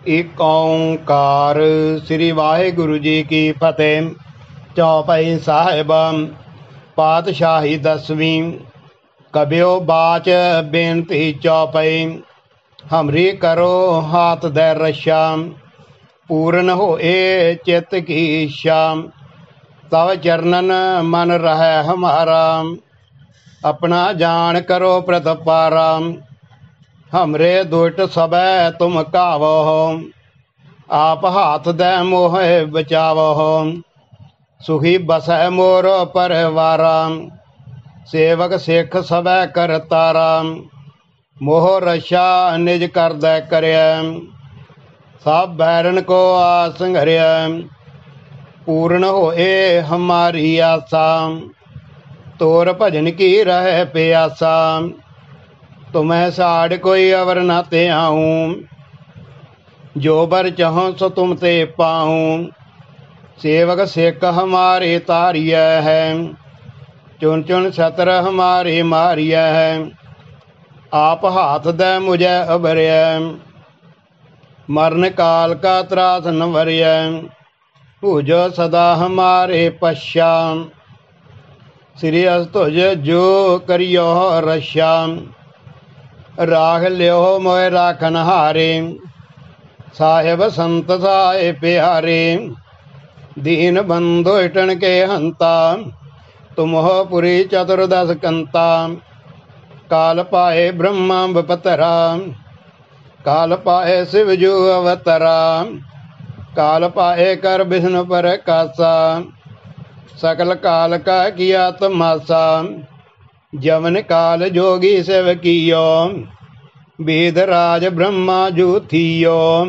ਏਕ ਓੰਕਾਰ ਸ੍ਰੀ ਵਾਹਿਗੁਰੂ ਜੀ ਕੀ ਫਤਿਹ। ਚੌਪਈ ਸਾਹਿਬ, ਪਾਤਸ਼ਾਹੀ ਦਸਵੀਂ, ਕਬਿਓ ਬਾਚ ਬੇਨਤੀ ਚੌਪਈ, ਹਮਰੀ ਕਰੋ ਹਾਥ ਦੇ ਰਸ਼ਾ, ਪੂਰਨ ਹੋਏ ਚਿਤ ਕੀ ਇੱਛਾ ਤਵ ਚਰਨਨ ਮਨ ਰਹਿ ਹਮਾਰਾ, ਆਪਣਾ ਜਾਣ ਕਰੋ ਪ੍ਰਤਪਾਰਾ। ਹਮਰੇ ਦੁਇਟ ਸਬੈ ਤੁਮ ਕਾਵੋ ਆਪ ਹਾਥ ਦੇ ਮੋਹਿ ਬਚਾਵੋ ਸੁਖੀ ਬਸੈ ਮੋਰ ਪਰਵਾਰਾ ਸੇਵਕ ਸਿੱਖ ਸਬੈ ਕਰਤਾਰਾ ਮੋਹ ਰਸ਼ਾ ਨਿਜ ਕਰਦਾ ਕਰਿਆ ਸਭ ਬੈਰਨ ਕੋ ਆਸ ਘਰਿਆ ਪੂਰਨ ਹੋਏ ਹਮਾਰੀ ਆਸਾ ਤੋਰ ਭਜਨ ਕੀ ਰਹਿ ਪਿਆਸਾ तुम्हें साड़ कोई अवर न ते आऊं जो बर चाहो सो तुम ते पाऊं सेवक सिख हमारे तारिय है चुन चुन छत्र हमारे मारिय है आप हाथ दे मुझे अभरिय मरण काल का त्रास न वरिय पूजो सदा हमारे पश्याम श्री अस्तुज जो करियो रश्याम ਰਾਖ ਲਿਓ ਮੋਇ ਰਾਖਨ ਹਾਰੇ। ਸਾਹਿਬ ਸੰਤ ਸਾਏ ਪਿਆਰੇ, ਦੀਨ ਬੰਧੋ ਇਟਣ ਕੇ ਹੰਤਾ, ਤੁਮਹੁ ਪੁਰੀ ਚਤੁਰਦਸ ਕੰਤਾ। ਕਾਲ ਪਾਏ ਬ੍ਰਹਮਾ ਬਪਤਰਾ ਕਾਲ ਪਾਏ ਸਿਵ ਜੂ ਅਵਤਰਾ। ਕਾਲ ਪਾਏ ਕਰ ਵਿष्णु ਪਰ ਕਾਸਾ, ਸਕਲ ਕਾਲ ਕਾ ਕੀਆ ਤਮਾਸਾ। ਜਮਨ ਕਾਲ ਜੋਗੀ ਸਿਵ ਕੀਓ। ਵੇਦ ਰਾਜ ਬ੍ਰਹਮਾ ਜੋਥੀਓ।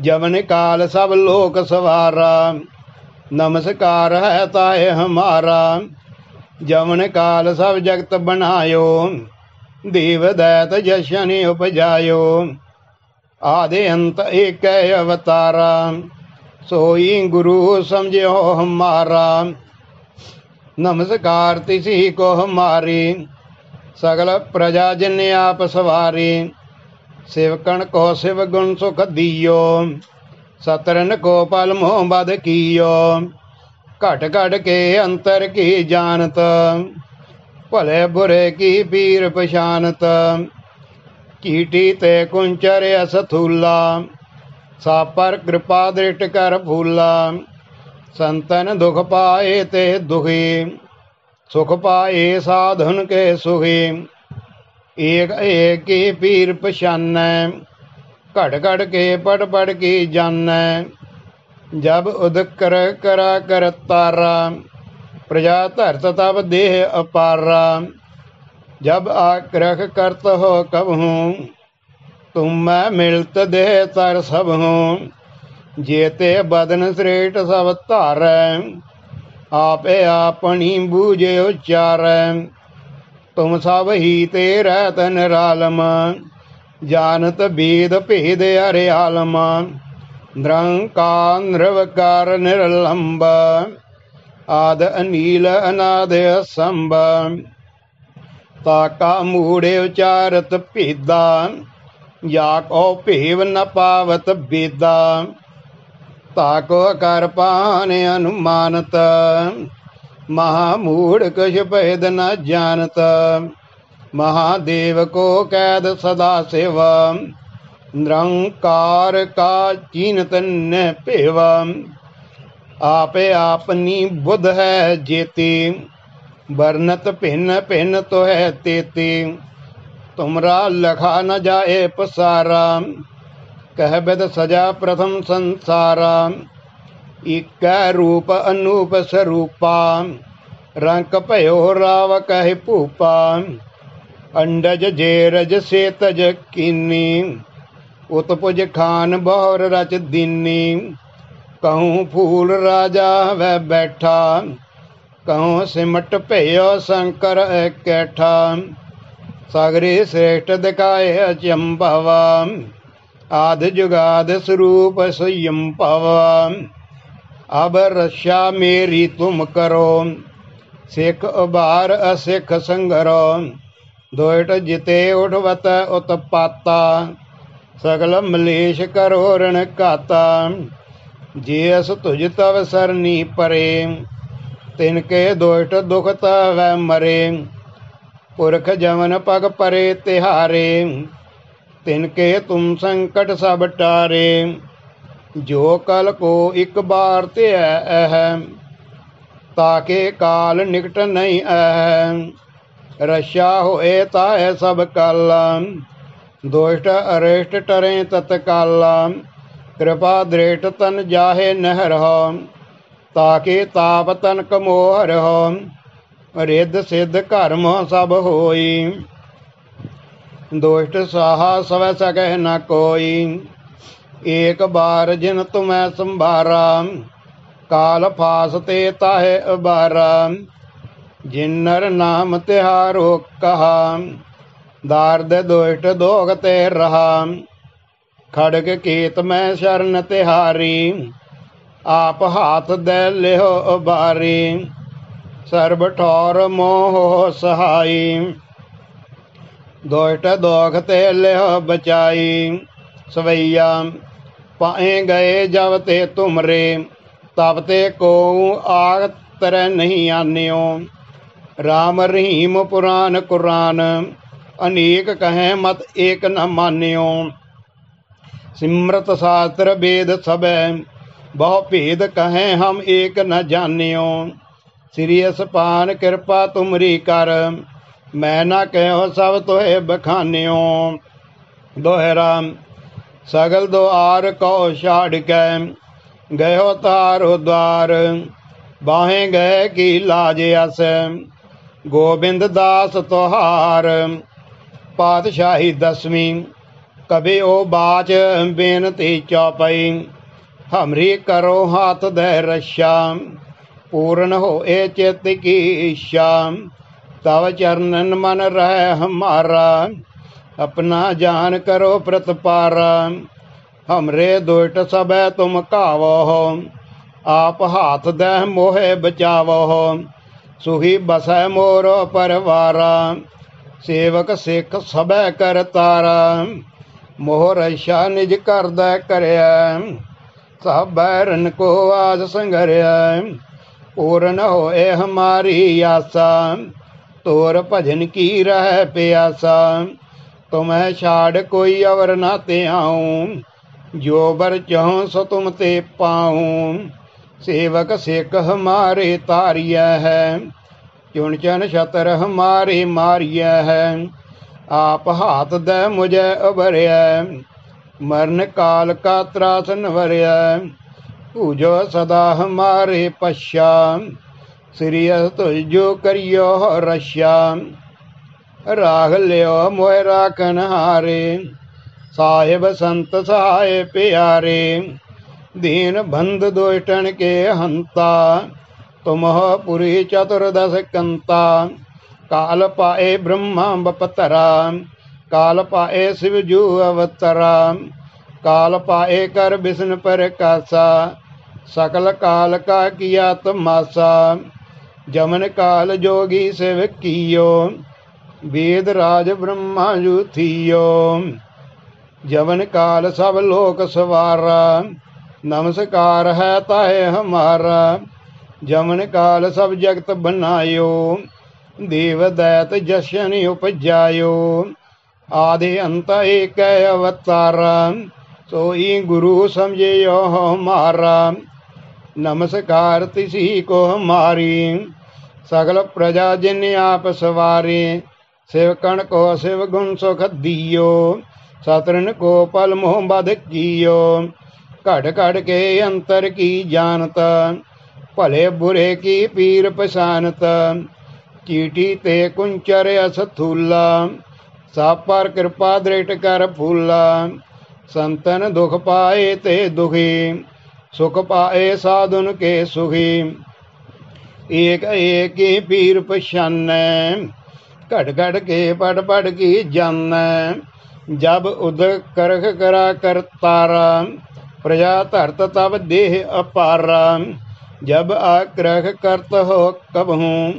ਜਮਨ ਕਾਲ ਸਭ ਲੋਕ ਸਵਾਰਾ। ਨਮਸਕਾਰ ਹੈ ਤਾਏ ਹਮਾਰਾ। ਜਮਨ ਕਾਲ ਸਭ ਜਗਤ ਬਣਾਇਓ। ਦੇਵ ਦੈਤ ਜਸ਼ਨ ਉਪਜਾਇਓ। ਆਦੇ ਅੰਤ ਏਕੈ ਅਵਤਾਰਾ। ਸੋਈ ਗੁਰੂ ਸਮਝਿਓ ਹਮਾਰਾ। ਨਮਸਕਾਰ ਤਿਸੀ ਕੋਹ ਮਾਰੀ, ਸਗਲ ਪ੍ਰਜਾ ਜਿਨ ਆਪ ਸਵਾਰੀ, ਸੇਵਕਣ ਕੋ ਸਿਵ ਗੁਣ ਸੁਖ ਦੀਓ ਸਤਰਨ ਕੋ ਪਲ ਮੋਹ ਬਦ ਕੀਓ, ਘਟ ਘਟ ਕੇ ਅੰਤਰ ਕੀ ਜਾਣਤ, ਭਲੇ ਬੁਰੇ ਕੀ ਪੀਰ ਪਛਾਨਤ, ਕੀਟੀ ਤੇ ਕੁੰਚਰ ਅਸਥੂਲਾ, ਸਾਪਰ ਕਿਰਪਾ ਦ੍ਰਿਟ ਕਰ ਭੂਲਾ फूला ਸੰਤਨ ਦੁਖ ਪਾਏ ਤੇ ਦੁਖੀ ਸੁਖ ਪਾਏ ਸਾਧਨ ਕੇ ਸੁਖੀ ਏਕ ਏਕ ਕੀ ਪੀਰ ਪਛਾਨੈ ਘੜ ਘੜ ਕੇ ਪੜ ਪੜ ਕੀ ਜਾਣੈ ਜਬ ਉਦਕਰ ਕਰਾ ਕਰ ਤਾਰਾ ਪ੍ਰਜਾ ਧਰਤ ਤਬ ਦੇਹ ਅਪਾਰਾ ਜਬ ਆਕਰਖ ਕਰਤ ਹੋ ਕਬ ਹੂੰ ਤੁਮ ਮੈਂ ਮਿਲਤ ਦੇਹ ਤਰ ਸਭ ਹੂੰ ਜੇਤੇ ਬਦਨ ਸ੍ਰੇਟ ਸਭ ਧਾਰੈ, ਆਪੇ ਆਪਣੀ ਬੂਝੇ ਉਚਾਰੈ। ਤੁਮ ਸਭ ਹੀ ਤੇ ਰਹਿਤ ਨਿਰਾਲਮ ਜਾਣਤ ਬੇਦ ਭੇਦ ਹਰਿ ਆਲਮ ਨਿਰੰਕਾਰ, ਨਿਰਵਕਾਰ, ਨਿਰਲੰਬ, ਆਦ ਅਨੀਲ, ਅਨਾਦ ਅਸੰਭ। ਤਾਕਾ ਮੂੜੇ ਉਚਾਰਤ ਭੇਦਾ ਯਾ ਕੋ ਭੇਵ ਨ ਪਾਵਤ ਬੇਦਾ। ਤਾਕੋ ਕਰ ਪਾਨ ਅਨੁਮਾਨਤ ਮਹਾ ਮੂੜ ਕਛ ਭੇਦ ਨ ਜਾਣਤ, ਮਹਾਦੇਵ ਕੋ ਕੈਦ ਸਦਾ ਸੇਵ, ਨਿਰੰਕਾਰ ਕਾ ਚੀਨਤ ਨ ਭੇਵ। ਆਪੇ ਆਪਨੀ ਬੁੱਧ ਹੈ ਜੇਤੀ, ਵਰਨਤ ਭਿੰਨ ਭਿੰਨ ਤੋ ਹੈ ਤੇਤੀ। ਤੁਮਰਾ ਲਖਾ ਨ ਜਾਏ ਪਸਾਰਾ ਕਹਿ ਬਿਦ ਸਜਾ ਪ੍ਰਥਮ ਸੰਸਾਰਾ, ਇਕੈ ਰੂਪ ਅਨੂਪ ਸਰੂਪਾ ਰੰਗ ਭਇਓ ਰਾਵ ਕਹਿ ਭੂਪਾ, ਅੰਡਜ ਜੇਰਜ ਸੇਤਜ ਕੀਨੀ, ਉਤਪੁਜ ਖਾਨ ਬਹੁਰ ਰਚ ਦੀਨੀ, ਕਹੂੰ ਫੂਲ ਰਾਜਾ ਵੈ ਬੈਠਾ, ਕਹੂੰ ਸਿਮਟ ਭਇਓ ਸ਼ੰਕਰ ਇਕੈਠਾ ਸਾਗਰੇ ਸ੍ਰੇਸ਼ਟ ਦਿਖਾਏ ਅਚੰਭਵਾ। ਆਦ ਜੁਗਾਦ ਸਰੂਪ ਸੰਯਮ ਭਵ। ਅਬ ਰਸ਼ਾ ਮੇਰੀ ਤੁਮ ਕਰੋ। ਸਿੱਖ ਉਬਾਰ ਅਸਿੱਖ ਸੰਗਰੋ। ਦੋਇਟ ਜਿਤੇ ਉਠਵਤ ਉਤਪਾਤਾ। ਸਗਲ ਮਲੇਸ਼ ਕਰੋ ਰਣ ਘਾਤਾ। ਜੇ ਅਸ ਤੁਜ ਤਵ ਸਰਨੀ ਪਰੇ, ਤਿਨ ਕੇ ਦੋਇਟ ਦੁਖ ਤਵੈ ਮਰੇ। ਪੁਰਖ ਜਮਨ ਪਗ ਪਰੇ ਤਿਹਾਰੇ। ਤਿਨ ਕੇ ਤੁਮ ਸੰਕਟ ਸਭ ਟਾਰੇ, ਜੋ ਕਲ ਕੋ ਇੱਕ ਬਾਰ ਤੇ ਹੈ ਤਾਕੇ ਕਾਲ ਨਿਕਟ ਨਹੀਂ ਐ ਰਸ਼ਾ ਹੋਏ ਤਾਏ ਸਭ ਕਲ, ਦੁਸ਼ਟ ਅਰੇਸ਼ਟ ਟਰੇ ਤਤਕਾਲ, ਕਿਰਪਾ ਦ੍ਰੇਟ ਤਨ ਜਾਹੇ ਨਹਿਰ ਹੋ ਤਾਕੇ ਤਾਪ ਤਨ ਕਮੋਹਰ ਹੋ ਰਿੱਧ ਸਿੱਧ ਕਰਮ ਸਭ ਹੋਈ। ਦੋਸ਼ਟ ਸਾਹਾ ਸਵੈ ਸਕਹਿ ਨ ਕੋਈ। ਏਕ ਬਾਰ ਜਿਨ ਤੁਮੈ ਸੰਭਾਰਾ, ਕਾਲ ਫਾਸ ਤੇ ਤਾਹੇ ਅਬਾਰਾ। ਜਿਨਰ ਨਾਮ ਤਿਹਾਰੋ ਕਹਾ, ਦਾਰਦ ਦੋਸ਼ਟ ਦੋਗ ਤੇ ਰਹਾ। ਖੜਗ ਕੀਤ ਮੈਂ ਸ਼ਰਨ ਤਿਹਾਰੀ, ਆਪ ਹਾਥ ਦੇ ਲਿਓ ਬਾਰੀ ਸਰਬ ਠੌਰ ਮੋਹ ਸਹਾਈ। ਦੁਸ਼ਟ ਦੋਖ ਤੇ ਲਿਓ ਬਚਾਈ, ਸਵਈਆ ਪਾਏ ਗਏ ਜਬ ਤੇ ਤੁਮਰੇ ਤਬ ਤੇ ਕੋ ਆਗ ਤਰ ਨਹੀਂ ਆਨਿਓ। ਰਾਮ ਰਹੀਮ ਪੁਰਾਨ ਕੁਰਾਨ, ਅਨੇਕ ਕਹੈ ਮਤ ਏਕ ਨ ਮਾਨਿਓ। ਸਿਮਰਤ ਸ਼ਾਸਤਰ ਵੇਦ ਸਭੈ, ਬਹੁ ਭੇਦ ਕਹੈ ਹਮ ਏਕ ਨ ਜਾਣਿਓ। ਸ੍ਰੀ ਅਸਪਾਨ ਕਿਰਪਾ ਤੁਮਰੀ ਕਰ ਮੈਂ ਨਾ ਕਹਿਓ ਸਭ ਤੋਏ ਬਖਾਨਿਓ। ਦੋਹਰਾ ਸਗਲ ਦੁਆਰ ਕੋ ਛਾੜ ਕੇ ਗਇਓ ਤਾਰੋ ਦਵਾਰ ਬਾਹੇ ਗਏ ਕੀ ਲਾਜ ਅਸ, ਗੋਬਿੰਦ ਦਾਸ ਤੁਹਾਰ। ਪਾਤਸ਼ਾਹੀ ਦਸਵੀਂ, ਕਬੇ ਉਹ ਬਾਚ ਬੇਨਤੀ ਚੌਪਈ। ਹਮਰੀ ਕਰੋ ਹੱਥ ਦੇ ਰਸ਼ਾ, ਪੂਰਨ ਹੋਏ ਚਿਤ ਕੀ ਇੱਛਾ ਤਵ ਚਰਨਨ ਮਨ ਰਹਿ ਹਮਾਰਾ, ਆਪਣਾ ਜਾਨ ਕਰੋ ਪ੍ਰਤਪਾਰਾ। ਹਮਰੇ ਦੁਇਟ ਸਭੈ ਤੁਮ ਕਾਵੋ, ਆਪ ਹਾਥ ਦੇ ਮੋਹਿ ਬਚਾਵੋ। ਸੁਹੀ ਬਸੈ ਮੋਰੋ ਪਰਵਾਰਾ, ਸੇਵਕ ਸਿੱਖ ਸਭੈ ਕਰਤਾਰਾ ਮੋਹ ਰਸ਼ਾ ਨਿਜ ਕਰਦਾ ਕਰਿਆ ਸਭੈ ਬੈਰਨ ਕੋ ਆਸ ਸੰਗਰਿਆ ਪੂਰਨ ਹੋਏ ਹਮਾਰੀ ਆਸਾ ਤੋਰ ਭਜਨ ਕੀ ਰਹਿ ਪਿਆਸਾ? ਤੁਮੈ ਛਾੜ ਕੋਈ ਅਵਰ ਨਾ ਤੇ ਆਉ ਜੋ ਬਰ ਚਾਹੋ ਸੋ ਤੁਮ ਤੇ ਪਾਉ। ਸੇਵਕ ਸਿੱਖ ਹਮਾਰੇ ਤਾਰਿਆ ਹੈ। ਚੁਣ ਚਨ ਛਤਰ ਹਮਾਰੇ ਮਾਰਿਆ ਹੈ। ਆਪ ਹਾਥ ਦੇ ਮੁਝੇ ਉਭਰਿਆ ਮਰਨ ਕਾਲ ਕਾ ਤਰਾਸ ਨਵਰਿਆ ਪੂਜੋ ਸਦਾ ਹਮਾਰੇ ਪਛਾ। ਸ੍ਰੀ ਤੁਜੋ ਕਰਿਓ ਰਸ਼ਾ। ਰਾਗ ਲਿਓ ਮੋਇ ਰਾਖਨ ਹਾਰੇ। ਸਾਹਿਬ ਸੰਤ ਸਹਾਇ ਪਿਆਰੇ। ਦੀਨ ਬੰਦ ਦੋਇਟਣ ਕੇ ਹੰਤਾ। ਤੁਮਹ ਪੁਰੀ ਚਤੁਰਦਸ ਕੰਤਾ। ਕਾਲ ਪਾਏ ਬ੍ਰਹਮਾ ਬਪਤਰਾ ਕਾਲ ਪਾਏ ਸਿਵ ਜੂ ਅਵਤਰਾ। ਕਾਲ ਪਾਏ ਕਰ ਬਿਸ਼ਨ ਪ੍ਰਕਾਸ਼ਾ। ਸਕਲ ਕਾਲ ਕਾ ਕੀਆ ਤਮਾਸਾ ਜਮਨ ਕਾਲ ਜੋਗੀ ਸਿਵ ਕੀਓ, ਵੇਦ ਰਾਜ ਬ੍ਰਹਮਾ ਜੂ ਜਮਨ ਕਾਲ ਸਭ ਲੋਕ ਸਵਾਰਾ, ਨਮਸਕਾਰ ਹੈ ਤਾਏ ਹਮਾਰਾ। ਜਮਨ ਕਾਲ ਸਭ ਜਗਤ ਬਨਾਇਓ ਦੇਵ ਦੈਤ ਜਸ਼ਨ ਉਪਜਾਇਓ। ਆਦੇ ਅੰਤ ਏਕ ਅਵਤਾਰ, ਸੋਈ ਗੁਰੂ ਸਮਝਿਓ ਹਮਾਰਾ। ਨਮਸਕਾਰ ਤਿਸੀ ਕੋ ਮਾਰੀ, ਸਗਲ ਪ੍ਰਜਾ ਜਿਨ ਆਪ ਸਵਾਰੇ ਸਿਵਕਣ ਕੋ ਸਿਵ ਗੁਣ ਸੁਖ ਦਿਓ, ਸਤਰਨ ਕੋ ਪਲ ਮੋਹ ਬਦ ਕੀਓ, ਘੜ ਘੜ ਕੇ ਅੰਤਰ ਕੀ ਜਾਣਤ, ਭਲੇ ਬੁਰੇ ਕੀ ਪੀਰ ਪਛਾਨਤ, ਚੀਟੀ ਤੇ ਕੁੰਚਰ ਅਸਥੂਲਾ ਸਾਪਰ ਪਰ ਕਿਰਪਾ ਦ੍ਰਿਟ ਕਰ ਫੂਲਾ, ਸੰਤਨ ਦੁਖ ਪਾਏ ਤੇ ਦੁਖੀ ਸੁਖ ਪਾਏ ਸਾਧੁਨ ਕੇ ਸੁਖੀ। ਏਕ ਏਕ ਪੀਰ ਪਛਾਨੈ, ਘੜ ਘੜ ਕੇ ਪੜ ਪੜ ਕੀ ਜਾਣੈ ਜਬ ਉਦ ਕਰਖ ਕਰਾ ਕਰਤਾਰਾ ਪ੍ਰਜਾ ਧਰਤ ਤਬ ਦੇਹ ਅਪਾਰਾ। ਜਬ ਆਕ੍ਰਖ ਕਰਤ ਹੋ ਕਬਹੂ,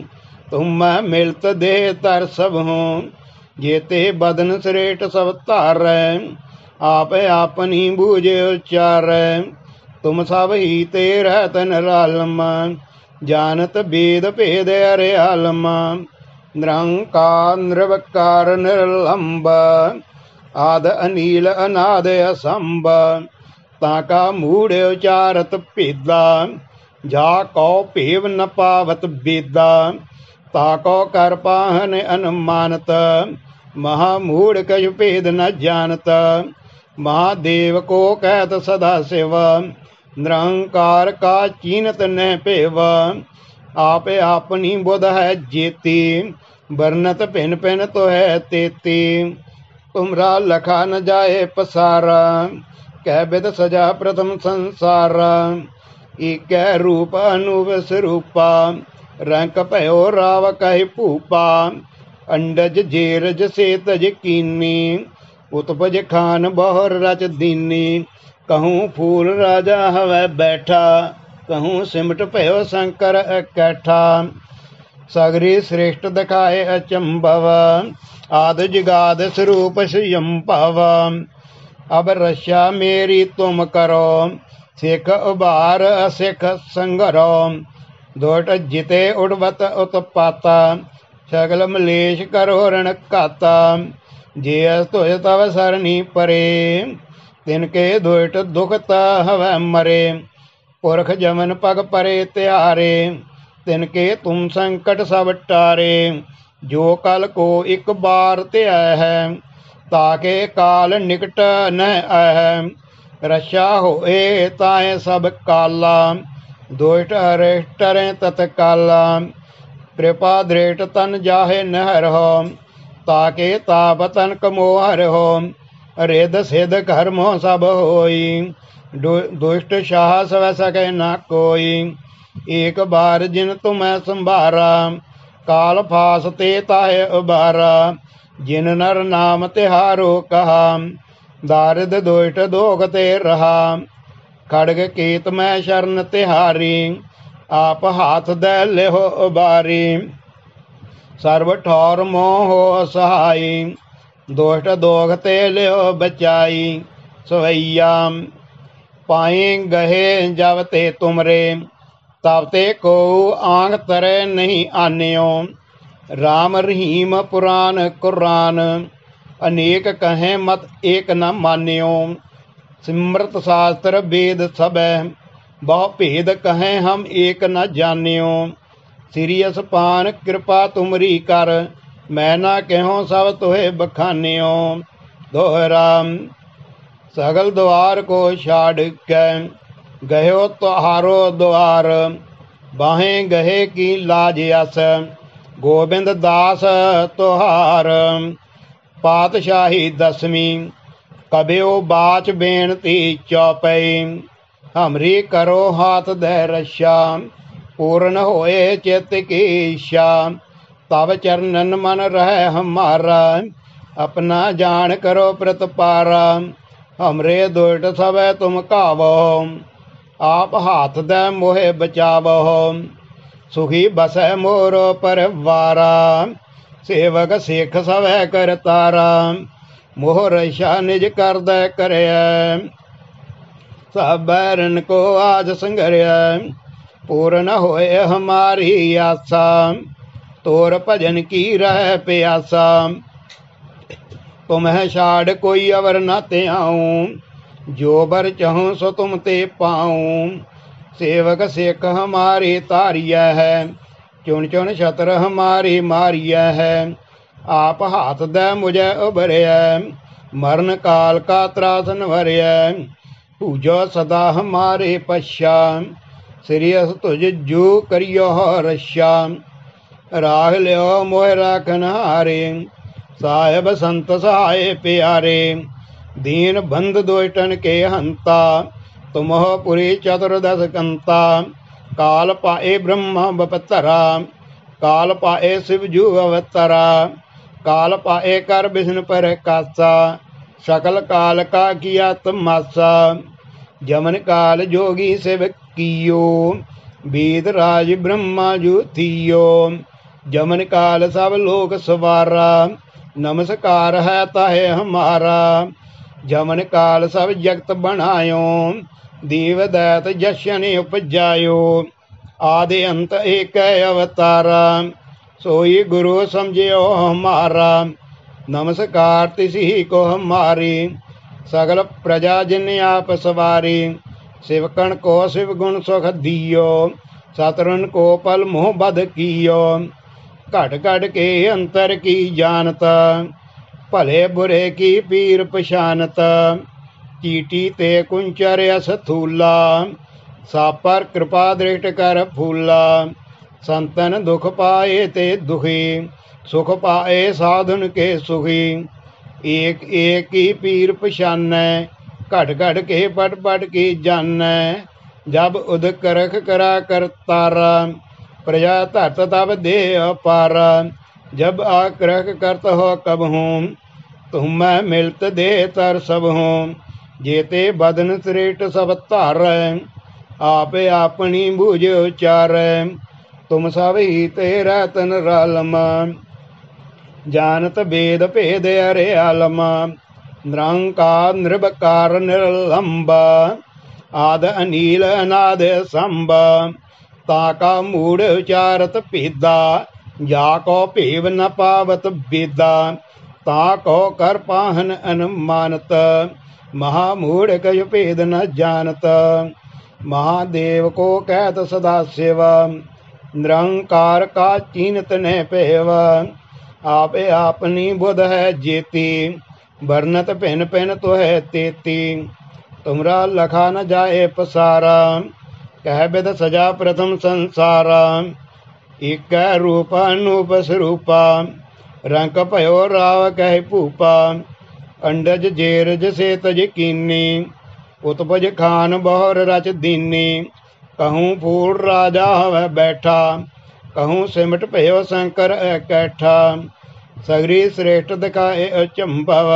ਤੁਮ ਮਿਲਤ ਦੇਹ ਤਰ ਸਭ ਹੂੰ ਜੇਤੇ ਬਦਨ ਸ੍ਰੇਟ ਸਭ ਧਾਰੈ, ਆਪ ਆਪਨੀ ਬੂਝ ਉਚਾਰੈ। ਤੁਮ ਸਭ ਹੀ ਤੇ ਰਹਿਤ ਨਿਰਾਲਮ ਜਾਣਤ ਬੇਦ ਭੇਦ ਅਰਿਆਲਮ, ਨਿਰੰਕਾਰ ਨਿਰਵਕਾਰ ਨਿਰਲੰਬ, ਆਦ ਅਨੀਲ ਅਨਾਦ ਅਸੰਭ, ਤਾਂ ਕਾ ਮੂੜ ਉਚਾਰਤ ਭੇਦਾ, ਜਾ ਕੋ ਭੇਵ ਨ ਪਾਵਤ ਬੇਦਾ, ਤਾ ਕੋ ਕਰ ਪਾਹਨ ਅਨੁਮਾਨਤ, ਮਹਾ ਮੂੜ ਕਛ ਭੇਦ ਨ ਜਾਣਤ, ਮਹਾਦੇਵ ਕੋ ਕਹਿਤ ਸਦਾ ਸਿਵ। ਨਿਰੰਕਾਰ ਕਾ ਚੀਨਤ ਨਹਿ ਭੇਵ, ਆਪ ਆਪਣੀ ਬੁਧ ਹੈ ਜੇਤੀ ਵਰਨਤ ਭਿਨ ਭਿਨ ਤੋ ਹੈ ਤੇਤੀ। ਤੁਮਰਾ ਲਖਾ ਨ ਜਾਏ ਪਸਾਰਾ, ਕਹਿ ਬਿਦ ਸਜਾ ਪ੍ਰਥਮ ਸੰਸਾਰ। ਈਕੈ ਰੂਪ ਅਨੂਪ ਸਰੂਪਾ, ਰੰਕ ਭਇਓ ਰਾਵ ਕਹਿ ਭੂਪਾ। ਅੰਡਜ ਜੇਰਜ ਸੇ ਤਜ ਕੀਨੀ, ਉਤਪਜ ਖਾਨ ਬਹੁਰ ਰਚ ਦੀਨੀ। ਕਹੂੰ ਫੂਲ ਰਾਜਾ ਹਵੈ ਬੈਠਾ ਕਹੂੰ ਸਿਮਟ ਭਇਓ ਸ਼ੰਕਰ ਇਕੱਠਾ ਸਗਰੀ ਸ੍ਰੇਸ਼ਟ ਦਿਖਾਏ ਅਚੰਭਵ ਆਦ ਜਗਾਦ ਸਰੂਪ ਭਵ ਅਬ ਰਸ਼ਾ ਮੇਰੀ ਤੁਮ ਕਰੋ ਸਿੱਖ ਉਬਾਰ ਸਿੱਖ ਸੰਗਰੋ ਦੋਟ ਜਿਤੇ ਉਡਵਤ ਉਤਪਾਤਾ ਸਗਲ ਮਲੇਸ਼ ਕਰੋ ਰਣ ਘਾਤਾ ਜੇ ਅਸ ਤੋਇ ਤਵ ਸਰਣੀ ਪਰੇ ਤਿਨ ਕੇ ਦੋਟ ਦੁਖਤ ਹਵੈ ਮਰੇ, ਪੁਰਖ ਜਮਨ ਪਗ ਪਰੇ ਤਿਆਰੇ, ਤਿਨ ਕੇ ਤੁਮ ਸੰਕਟ ਸਭ ਟਾਰੇ, ਜੋ ਕਲ ਕੋ ਇੱਕ ਬਾਰ ਧਿਆ ਹੈ ਤਾਕੇ ਕਾਲ ਨਿਕਟ ਨ ਆਹ ਰਸ਼ਾ ਹੋਏ ਤਾਏ ਸਭ ਕਾਲਾ, ਦੋਇਟ ਅਰੇਟਰੇ ਤਤ ਕਾਲਾ, ਕਿਰਪਾ ਦ੍ਰੇਟ ਤਨ ਜਾਹੇ ਨਹਿਰ ਹੋ ਤਾਕੇ ਤਾਪ ਤਨ ਕਮੋਹਰ ਹੋ। ਰਿਦ ਸਿਧ ਘਰ ਮੋ ਸਭ ਹੋਈ। ਦੁਸ਼ਟ ਸ਼ਾਹ ਸਵੈ ਸਕੈ ਨਾ ਕੋਈ। ਏਕ ਬਾਰ ਜਿਨ ਤੁਮੈ ਸੰਭਾਰਾ, ਕਾਲ ਫਾਸ ਤੇ ਤਾਇ ਉਬਾਰਾ। ਜਿਨ ਨਰ ਨਾਮ ਤਿਹਾਰੋ ਕਹਾ, ਦਾਰਦ ਦੁਸ਼ਟ ਦੋਗ ਤੇ ਰਹਾ। ਖੜਗ ਕੀਤ ਮੈਂ ਸ਼ਰਨ ਤਿਹਾਰੀ, ਆਪ ਹਾਥ ਦੇ ਲਿਹੋ ਉਬਾਰੀ। ਸਰਬ ਠੌਰ ਮੋਹ ਸਹਾਈ। ਦੁਸ਼ਟ ਦੋਗ ਤੇ ਲਿਓ ਬਚਾਈ, ਸਵਈਆ। ਪਾਏ ਗਹੇ ਜਬ ਤੇ ਤੁਮਰੇ ਤਬ ਤੇ ਕੋ ਆਂਗ ਤਰੇ ਨਹੀਂ ਆਨਿਓ। ਰਾਮ ਰਹੀਮ ਪੁਰਾਨ ਕੁਰਾਨ, ਅਨੇਕ ਕਹੇ ਮਤ ਏਕ ਨ ਮਾਨਿਓ। ਸਿਮਰਤ ਸ਼ਾਸਤਰ ਵੇਦ ਸਭੈ, ਬਹੁ ਭੇਦ ਕਹੇ ਹਮ ਏਕ ਨ ਜਾਣਿਓ। ਸ੍ਰੀ ਪਾਨ ਕਿਰਪਾ ਤੁਮਰੀ ਕਰ ਮੈਂ ਨਾ ਕਹੋ ਸਭ ਤੋਏ ਬਖਾਨਿਓ ਦੋਹਰਾ ਸਗਲ ਦਵਾਰ ਕੋ ਛਾੜ ਕੇ ਗਇਓ ਤੁਹਾਰੋ ਦਵਾਰ। ਬਾਹੇ ਗਏ ਕੀ ਲਾਜ ਅਸ, ਗੋਬਿੰਦ ਦਾਸ ਤੁਹਾਰ। ਪਾਤਸ਼ਾਹੀ ਦਸਵੀਂ, ਕਬਿਓ ਬਾਚ ਬੇਨਤੀ ਚੌਪਈ। ਹਮਰੀ ਕਰੋ ਹਾਥ ਦੇ ਰਸ਼ਾ, ਪੂਰਨ ਹੋਏ ਚਿਤ ਕੀ ਇਸ਼ਾ ਤਬ ਚਰਨਨ ਮਨ ਰਹਿ ਹਮਾਰਾ। ਆਪਣਾ ਜਾਣ ਕਰੋ ਪ੍ਰਤਪਾਰਾ। ਹਮਰੇ ਦੁਲਟ ਸਭੈ ਤੁਮ ਕਾਵੋ। ਆਪ ਹਾਥ ਦੇ ਮੋਹਿ ਬਚਾਵੋ। ਸੁਖੀ ਬਸੈ ਮੋਰ ਪਰਵਾਰਾ। ਸੇਵਕ ਸਿੱਖ ਸਵੈ ਕਰਤਾਰਾ। ਮੋਹ ਰਸ਼ਾ ਨਿਜ ਕਰਦਾ ਕਰਿਆ ਸਬਰਨ ਕੋ ਆਜ ਸੰਗਰਿਆ ਪੂਰਨ ਹੋਏ ਹਮਾਰੀ ਆਸਾ। ਤੋਰ ਭਜਨ ਕੀ ਰਹਿ ਪਿਆਸਾ? ਤੁਮਹਿ ਛਾੜ ਕੋਈ ਅਵਰ ਨਾ ਤੇ ਆਉ ਜੋ ਬਰ ਚਾਹੂੰ ਸੋ ਤੁਮ ਤੇ ਪਾਉ। ਸੇਵਕ ਸਿੱਖ ਹਮਾਰੇ ਤਾਰੀਆ ਹੈ, ਚੁਣ ਚੁਣ ਛਤਰ ਹਮਾਰੀ ਮਾਰਿਆ ਹੈ। ਆਪ ਹੱਥ ਦੇ ਮੁਝੇ ਉਭਰਿਆ ਮਰਨ ਕਾਲ ਕਾ ਤਰਾਸਨ ਭਰਿਆ ਪੂਜੋ ਸਦਾ ਹਮਾਰੇ ਪਛਾ, ਸ੍ਰੀ ਅਸ ਤੁਜ ਜੋ ਕਰਿਓ ਰਸ਼ਾ ਰਾਗ ਲਿਓ ਮੋਹ ਰਾਖਨ ਹਾਰੇ, ਸਾਹਿਬ ਸੰਤ ਸਹਾਏ ਪਿਆਰੇ, ਦੀਨ ਬੰਦ ਦੋਇਟਨ ਕੇ ਹੰਤਾ, ਤੁਮਹ ਪੁਰੀ ਚਤੁਰਦਸ ਕੰਤਾ, ਕਾਲ ਪਾਏ ਬ੍ਰਹਮਾ ਬਪਤਰਾ, ਕਾਲ ਪਾਏ ਸਿਵ ਜੂ ਅਵਤਰਾ, ਕਾਲ ਪਾਏ ਕਰ ਬਿਸ਼ਨ ਪਰ ਕਾਸਾ, ਸਕਲ ਕਾਲ ਕਾ ਕੀਆ ਤਮਾਸਾ, ਜਮਨ ਕਾਲ ਜੋਗੀ ਸਿਵ ਕੀਓ, ਬੀਦ ਰਾਜ ਬ੍ਰਹਮਾ ਜੁਥੀਓ ਜਮਨ ਕਾਲ ਸਭ ਲੋਕ ਸਵਾਰਾ, ਨਮਸਕਾਰ ਹੈ ਤਾਹੇ ਹਮਾਰਾ। ਜਮਨ ਕਾਲ ਸਭ ਜਗਤ ਬਣਾਇਓ, ਦੀਵ ਦੈਤ ਜਸ਼ਨ ਉਪਜਾਇਓ। ਆਦਿ ਅੰਤ ਏਕ ਅਵਤਾਰਾ, ਸੋਈ ਗੁਰੂ ਸਮਝਿਓ ਹਮਾਰਾ। ਨਮਸਕਾਰ ਤਿਸੀ ਕੋ ਹਮਾਰੀ, ਸਗਲ ਪ੍ਰਜਾ ਜਿਨ ਆਪ ਸਵਾਰੀ। ਸਿਵਕਣ ਕੋ ਸਿਵ ਗੁਣ ਸੁਖ ਦਿਓ ਸਤਰਨ ਕੋ ਪਲ ਮੋਹ ਬਦ ਕੀਓ। ਘਟ ਘਟ ਕੇ ਅੰਤਰ ਕੀ ਜਾਣਤ? ਭਲੇ ਬੁਰੇ ਕੀ ਪੀਰ ਪਛਾਨਤ? ਚੀਟੀ ਤੇ ਕੁੰਚਰ ਅਸਥੂਲਾ ਸਾਪਰ ਕਿਰਪਾ ਦ੍ਰਿਸ਼ਟ ਕਰ ਫੂਲਾ। ਸੰਤਨ ਦੁਖ ਪਾਏ ਤੇ ਦੁਖੀ। ਸੁਖ ਪਾਏ ਸਾਧਨ ਕੇ ਸੁਖੀ। ਏਕ ਏਕ ਹੀ ਪੀਰ ਪਛਾਨੈ। ਘਟ ਘਟ ਕੇ ਪਟ ਪਟ ਕੀ ਜਾਣੈ। ਜਬ ਉਦ ਕਰਖ ਕਰਾ ਕਰਤਾਰਾ। ਪ੍ਰਜਾ ਧਰਤ ਤਬ ਦੇ ਅਪਾਰ। ਜਬ ਆਕਰਖ ਕਰਤ ਹੋ ਕਬ ਹੂੰ, ਤੁਮ ਮੈਂ ਮਿਲਤ ਦੇ ਤਰ ਸਭ ਹੂੰ। ਜੇਤੇ ਬਦਨ ਸ੍ਰੇਟ ਸਭ ਧਾਰੈ, ਆਪੇ ਆਪਣੀ ਬੁਝ ਉਚਾਰੈ। ਤੁਮ ਸਭ ਹੀ ਤੇਰਾ ਤਨ ਰਲਮ। ਜਾਣਤ ਵੇਦ ਭੇਦ ਅਰੇ ਆਲਮ। ਨਿਰੰਕਾਰ ਨਿਰਭਕਾਰ ਨਿਰਲੰਬ। ਆਦ ਅਨੀਲ ਅਨਾਦ ਸੰਭ। ਤਾ ਕਾ ਮੂੜ ਉਚਾਰਤ ਭੇਦਾ, ਜਾ ਕੋ ਭੇਵ ਨ ਪਾਵਤ ਬੇਦਾ, ਤਾ ਕੋ ਕਰ ਪਾਹਨ ਅਨੁਮਾਨਤ, ਮਹਾ ਮੂੜ ਕਛ ਭੇਦ ਨ ਜਾਣਤ। ਮਹਾਦੇਵ ਕੋ ਕਹਿਤ ਸਦਾ ਸੇਵਾ, ਨਿਰੰਕਾਰ ਕਾ ਚੀਨਤ ਨੇ ਭੇਵ। ਆਪੇ ਆਪਨੀ ਬੁਧ ਹੈ ਜੇਤੀ ਵਰਨਤ ਭਿਨ ਭਿਨ ਤੋਹਿ ਤੇਤੀ। ਤੁਮਰਾ ਲਖਾ ਨ ਜਾਏ ਪਸਾਰਾ ਕਹਿ ਬਿਦ ਸਜਾ ਪ੍ਰਥਮ ਸੰਸਾਰਾ ਇਕ ਰੂਪ ਅਨੂਪ ਸਰੂਪਾ ਰੰਗ ਭਇਓ ਰਾਵ ਕਹਿ ਭੂਪਾ, ਅੰਡਜ ਜੇਰਜ ਸੇ ਤਜ ਕੀਨੀ ਉਤਪਜ ਖਾਨ ਬਹੁਰ ਰਚ ਦੀਨੀ, ਕਹੂੰ ਫੂਲ ਰਾਜਾ ਹਵੈ ਬੈਠਾ, ਕਹੂੰ ਸਿਮਟ ਭਇਓ ਸ਼ੰਕਰ ਇਕੱਠਾ ਸਗਰੀ ਸ੍ਰੇਸ਼ਟ ਦਿਖਾਏ ਅਚੰਭਵ,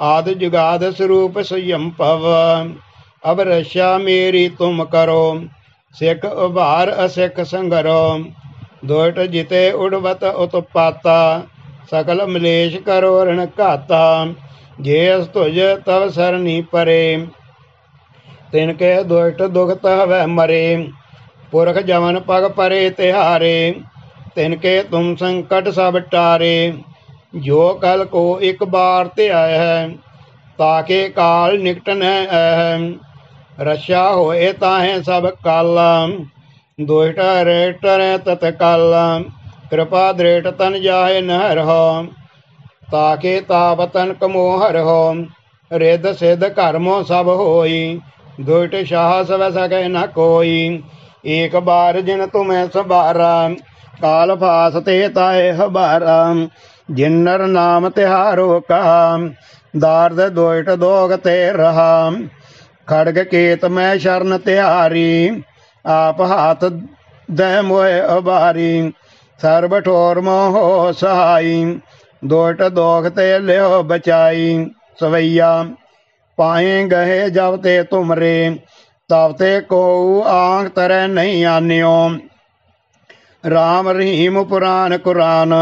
ਆਦ ਜੁਗਾਦ ਸਰੂਪ ਸੰਯੰਭਵ ਅਬ ਰਸ਼ਾ ਮੇਰੀ ਤੁਮ ਕਰੋ, ਸਿੱਖ ਉਭਾਰ ਅਸਿੱਖ ਸੰਗਰੋ। ਦੋਟ ਜਿਤੇ ਉਡਵਤ ਉਤਪਾਤਾ, ਸਕਲ ਮਲੇਸ਼ ਕਰੋ ਰਣ ਘਾਤਾ। ਜੇ ਅਸ ਤੁਜ ਤਵ ਸਰਨੀ ਪਰੇ, ਤਿਨ ਕੇ ਦੋਟ ਦੁਖਤ ਹਵੈ ਮਰੇ। ਪੁਰਖ ਜਵਨ ਪਗ ਪਰੇ ਤਿਹਾਰੇ, ਤਿਨ ਕੇ ਤੁਮ ਸੰਕਟ ਸਭ ਟਾਰੇ। ਜੋ ਕਲ ਕੋ ਇੱਕ ਬਾਰ ਤੇ ਆਇਆ ਹੈ ਤਾਕੇ ਕਾਲ ਨਿਕਟ ਨ ਹੈ। ਰਸ਼ਾ ਹੋਏ ਤਾਹੇ ਸਭ ਕਾਲ। ਦੋਇਟ ਰੇਟਰ ਤਤ ਕਾਲ। ਕਿਰਪਾ ਦ੍ਰੇਟ ਤਨ ਜਾਏ ਨ ਰਹੋ ਤਾਕੇ ਤਾਪਤਨ ਕਮੋ ਹਰੋ ਰਿੱਧ ਸਿੱਧ ਕਰਮੋ ਸਭ ਹੋਈ ਦੋਇਟ ਸ਼ਾਹ ਸਵ ਸਕੈ ਨ ਕੋਈ। ਏਕ ਬਾਰ ਜਿਨ ਤੁਮੈ ਸਬਾਰਾ ਕਾਲ ਫਾਸ ਤੇ ਤਾਏ ਹਬਾਰਾ। ਜਿਨਰ ਨਾਮ ਤਿਹਾਰੋ ਕਾ ਦਾਰਦ ਦੋਇਟ ਦੋਗ ਤੇ ਰਹਾ। ਖੜਗ ਕੇਤ ਮੈਂ ਸ਼ਰਨ ਤਿਹਾਰੀ ਆਪ ਹਾਥ ਦੈ ਮੋਏ ਅਬਾਰੀ। ਸਰਬ ਠੋਰ ਮੋਹ ਸਹਾਈ ਦੋਟ ਦੋਖ ਤੇ ਲਿਓ ਬਚਾਈ। ਸਵਈਆ, ਪਾਏ ਗਏ ਜਬ ਤੇ ਤੁਮਰੇ, ਤਬ ਤੇ ਕੋ ਆਂਖ ਤਰੈ ਨਹੀਂ ਆਨਿਓ। ਰਾਮ ਰਹੀਮ ਪੁਰਾਨ ਕੁਰਾਨ,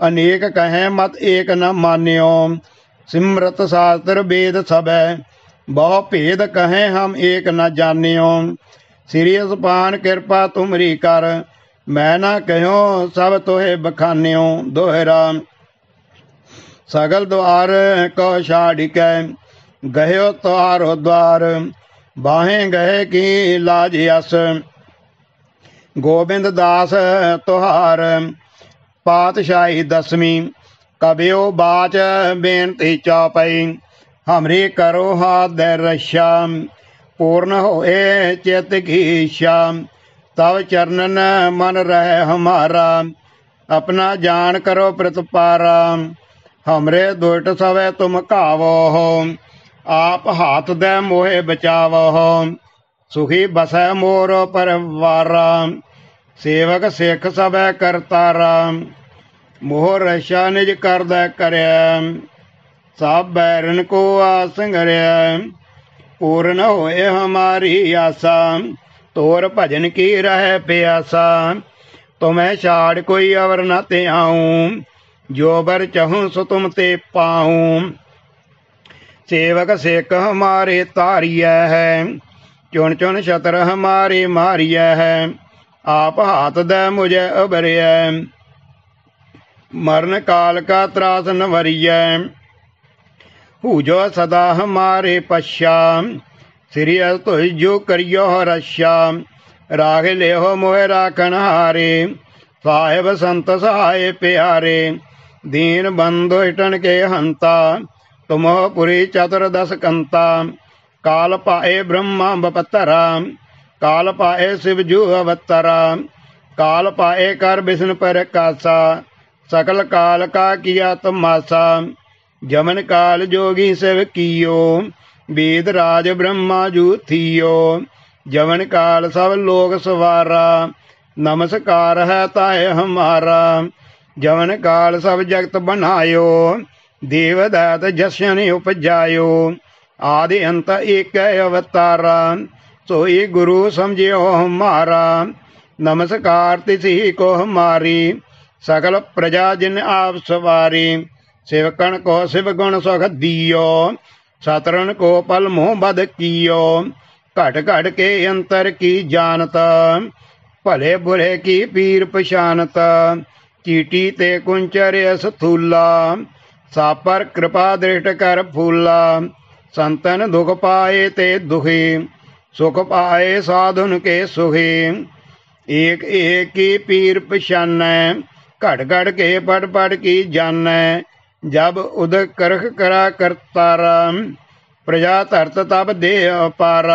ਅਨੇਕ ਕਹੈ ਮਤ ਏਕ ਨ ਮਾਨਿਓ। ਸਿਮਰਤ ਸ਼ਾਸਤਰ ਵੇਦ ਸਭੈ ਬਹੁ ਭੇਦ ਕਹੈ ਹਮ ਏਕ ਨਾ ਜਾਣਿਓ। ਸ੍ਰੀ ਅਸਪਾਨ ਕਿਰਪਾ ਤੁਮਰੀ ਕਰ, ਮੈਂ ਨਾ ਕਹਿਓ ਸਭ ਤੋਹੇ ਬਖਾਨਿਓ। ਦੋਹਰਾ ਸਗਲ ਦਵਾਰ ਕੋ ਛਾੜ ਕੈ ਗਇਓ ਤੁਹਾਰੋ ਦਵਾਰ, ਬਾਹੇ ਗਏ ਕੀ ਲਾਜ ਅਸ। ਗੋਬਿੰਦ ਦਾਸ ਤੁਹਾਰ, ਪਾਤਸ਼ਾਹੀ ਦਸਵੀਂ, ਕਬਿਓ ਬਾਚ ਬੇਨਤੀ ਚੌਪਈ। ਹਮਰੀ ਕਰੋ ਹਾਥ ਦੇ ਰਸ਼ਾ ਪੂਰਨ ਹੋਏ ਚਿਤ ਕੀ ਇੱਛਾ ਤਵ ਚਰਨਨ ਮਨ ਰਹਿ ਹਮਾਰਾ, ਆਪਣਾ ਜਾਣ ਕਰੋ ਪ੍ਰਤਪਾਰਾ। ਹਮਰੇ ਦੁਇਟ ਸਵੇ ਤੁਮ ਘਾਵੋ ਹੋ ਆਪ ਹਾਥ ਦੇ ਮੋਹਿ ਬਚਾਵੋ। ਹੋ ਸੁਖੀ ਬਸੈ ਮੋਰ ਪਰਵਾਰਾ, ਸੇਵਕ ਸਿੱਖ ਸਭੈ ਕਰਤਾਰਾ। ਮੋਹ ਰਸ਼ਾ ਨਿਜ ਕਰਦਾ ਕਰਿਆ। ਸਭ ਬੈਰਨ ਕੋ ਆਸੰਗਰਿਆ ਪੂਰਨ ਹੋਏ ਹਮਾਰੀ ਆਸਾ। ਤੋਰ ਭਜਨ ਕੀ ਰਹਿ ਪਿਆਸਾ, ਤੁਮੈ ਛਾੜ ਕੋਈ ਅਵਰ ਨਾ ਤੇ ਆਉ ਜੋ ਬਰ ਚਹੂੰ ਸੋ ਤੁਮ ਤੇ ਪਾਉ। ਸੇਵਕ ਸੇਕ ਹਮਾਰੇ ਤਾਰੀਐ ਹੈ, ਚੁਣ ਚੁਣ ਛਤਰ ਹਮਾਰੇ ਮਾਰੀਐ ਹੈ। ਆਪ ਹਾਥ ਦੇ ਮੁਝੇ ਅਬਰਿਐ, ਮਰਨ ਕਾਲ ਕਾ ਤਰਾਸ ਨਵਰੀਐ। ਪੂਜੋ ਸਦਾ ਹਮਾਰੇ ਪਸ਼ਾ ਸ੍ਰੀ ਅਸ ਜੋ ਕਰਿਓ ਰਸ਼ਾ ਰਾਖ ਲਿਓ ਮੋਹਿ ਰਾਖਣ ਹਾਰੇ। ਸਾਹਿਬ ਸੰਤ ਸਹਾਏ ਪਿਆਰੇ। ਦੀਨ ਬੰਧੋ ਹਿਟਣ ਕੇ ਹੰਤਾ। ਤੁਮੋ ਪੁਰੀ ਚਤੁਰ ਦਸ ਕੰਤਾ। ਕਾਲ ਪਾਏ ਬ੍ਰਹਮਾ ਬਪਤਰਾ। ਕਾਲ ਪਾਏ ਸਿਵ ਜੂ ਅਵਤਰਾ। ਕਾਲ ਪਾਏ ਕਰ ਬਿਸ਼ਨ ਪਰ ਕਾਸਾ ਸਕਲ ਕਾਲ ਕਾ ਕੀਆ ਤਮਾਸਾ। ਜਮਨ ਕਾਲ ਜੋਗੀ ਸਿਵ ਕੀਓ ਵੇਦ ਰਾਜ ਬ੍ਰਹਮਾ ਜੂ ਥੀਓ। ਜਵਨ ਕਾਲ ਸਭ ਲੋਕ ਸਵਾਰਾ, ਨਮਸਕਾਰ ਹੈ ਤਾਏ ਹਮਾਰਾ। ਜਵਨ ਕਾਲ ਸਭ ਜਗਤ ਬਨਾਇਓ ਦੇਵ ਦਾਤ ਜਸ਼ਨ ਉਪਜਾਇਓ। ਆਦਿ ਅੰਤ ਏਕ ਅਵਤਾਰਾ, ਸੋਈ ਗੁਰੂ ਸਮਝਿਓ ਹਮਾਰਾ। ਨਮਸਕਾਰ ਤਿਸੀ ਕੋ ਹਮਾਰੀ ਸਕਲ ਪ੍ਰਜਾ ਜਿਨ ਆਪ ਸਵਾਰੀ। ਸਿਵਕਣ ਕੋ ਸਿਵ ਗੁਣ ਸੁਖ ਦੀਓ ਸਤਰਨ ਕੋ ਪਲ ਮੋਹ ਬਦ ਕੀਓ ਘਟ ਘਟ ਕੇ ਅੰਤਰ ਕੀ ਜਾਣਤ ਭਲੇ ਬੁਰੇ ਕੀ ਪੀਰ ਪਛਾਨਤ ਚੀਟੀ ਤੇ ਕੁੰਚਰ ਅਸਥੂਲਾ ਸਾਪਰ ਕਿਰਪਾ ਦ੍ਰਿਸ਼ਟ ਕਰ ਫੂਲਾ ਸੰਤਨ ਦੁਖ ਪਾਏ ਤੇ ਦੁਖੀ ਸੁਖ ਪਾਏ ਸਾਧੁਨ ਕੇ ਸੁਖੀ ਏਕ ਏਕ ਕੀ ਪੀਰ ਪਛਾਨੈ ਘੜ ਘੜ ਕੇ ਪੜ ਪੜ ਕੀ ਜਾਣੈ ਜਬ ਉਦ ਕਰਖ ਕਰਾ ਕਰਤਾਰਾ ਪ੍ਰਜਾ ਧਰਤ ਤਬ ਦੇ ਅਪਾਰ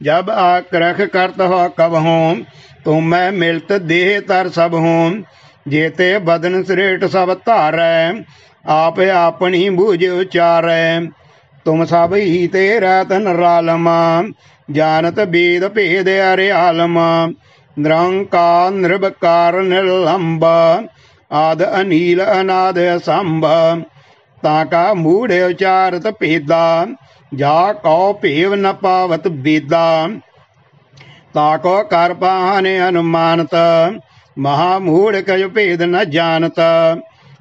ਜਬ ਆ ਕਰਖ ਕਰਤ ਹੋ ਕਬ ਹੂੰ ਤੁਮ ਮੈਂ ਮਿਲਤ ਦੇਹ ਤਰ ਸਭ ਹੂੰ ਜੇਤੇ ਬਦਨ ਸ੍ਰੇਟ ਸਭ ਧਾਰੈ, ਆਪ ਆਪਣੀ ਬੂਝ ਉਚਾਰੈ। ਤੁਮ ਸਭ ਹੀ ਤੇਰਾ ਤਨ ਰਾਲਮਾ ਜਾਣਤ ਬੀਦ ਭੇਦ ਅਰਿਆਲਮ। ਨਿਰੰਕਾਰ ਨਿਰਭਕਾਰ ਨਿਰਲੰਬ ਆਦ ਅਨੀਲ ਅਨਾਦ ਸੰਭ, ਤਾਂ ਕਾ ਮੂੜ ਉਚਾਰਤ ਭੇਦਾ, ਜਾ ਕਉ ਭੇਵ ਨ ਪਾਵਤ ਬੇਦਾ। ਤਾ ਕੋ ਕਰ ਪਾਹਨੇ ਅਨੁਮਾਨਤ, ਮਹਾ ਮੂੜ ਕਜ ਭੇਦ ਨ ਜਾਣਤ।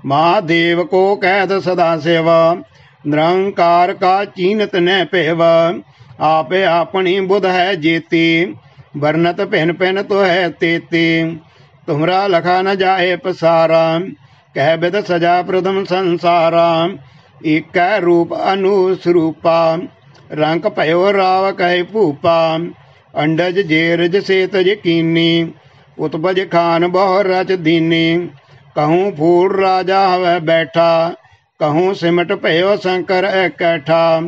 ਮਹਾਦੇਵ ਕੋ ਕਹਿਤ ਸਦਾ ਸੇਵਾ, ਨਿਰੰਕਾਰ ਕਾ ਚੀਨਤ ਨੈ ਭੇਵ। ਆਪੇ ਆਪਣੀ ਬੁਧ ਹੈ ਜੀਤੀ ਵਰਨਤ ਭਿਨ ਭਿਨ ਤੋ ਹੈ ਤੇਤੀ। ਤੁਮਰਾ ਲਖਾ ਨ ਜਾਏ ਪਸਾਰਾ, ਕਹਿ ਬਿਦ ਸਜਾ ਪ੍ਰਦਮ ਸੰਸਾਰਾ। ਏਕੈ ਰੂਪ ਅਨੂਸਰੂਪਾ ਰੰਗ ਭਇਓ ਰਾਵ ਕਹਿ ਭੂਪਾ। ਅੰਡਜ ਜੇਰਜ ਸੇਤ ਯਕੀਨੀ, ਉਤਪਜ ਖਾਨ ਬਹੁ ਰਚ ਦੀਨੀ। ਕਹੂੰ ਫੂਲ ਰਾਜਾ ਹਵੇ ਬੈਠਾ, ਕਹੂੰ ਸਿਮਟ ਭਇਓ ਸ਼ੰਕਰ ਇਕੱਠਾ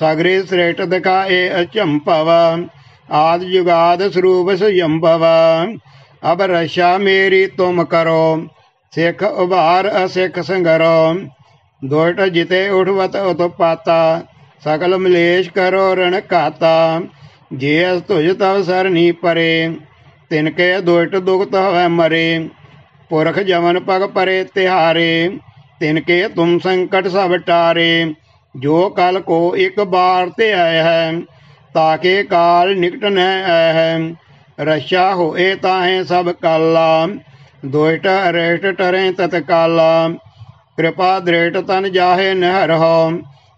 ਸਗਰੇ ਸ੍ਰੇਟ ਦਿਖਾਏ ਅਚੰਭਵ, ਆਦ ਜੁਗਾਦ ਸਰੂਪ ਸੁਯੰਭਵ ਅਬ ਰਸ਼ਾ ਮੇਰੀ ਤੁਮ ਕਰੋ, ਸਿੱਖ ਉਭਾਰ ਅਸਿੱਖ ਸੰਗਰੋ। ਦੋਟ ਜਿਤੇ ਉਠਵਤ ਉਤਪਾਤਾ ਸਕਲ ਮਲੇਸ਼ ਕਰੋ ਰਣ ਘਾਤਾ। ਜੇ ਅਸ ਤੁਜ ਤਵ ਸਰਨੀ ਪਰੇ, ਤਿਨ ਕੇ ਦੋਟ ਦੁਗਤ ਹਵੈ ਮਰੇ। ਪੁਰਖ ਜਮਨ ਪਗ ਪਰੇ ਤਿਹਾਰੇ, ਤਿਨ ਕੇ ਤੁਮ ਸੰਕਟ ਸਭ ਟਾਰੇ। ਜੋ ਕਲ ਕੋ ਇੱਕ ਬਾਰ ਤੇ ਆਇਆ ਹੈ ਤਾਕੇ ਕਾਲ ਨਿਕਟ ਨ ਆਇਆ ਹੈ। ਰਸ਼ਾ ਹੋਏ ਤਾਹੇ ਸਭ ਕਾਲਾ ਦੋਇਟ ਅਰੇਟ ਟਰੇ ਤਤ ਕਾਲਾ ਕਿਰਪਾ ਦ੍ਰੇਟ ਤਨ ਜਾਹੇ ਨਹਿਰ ਹੋ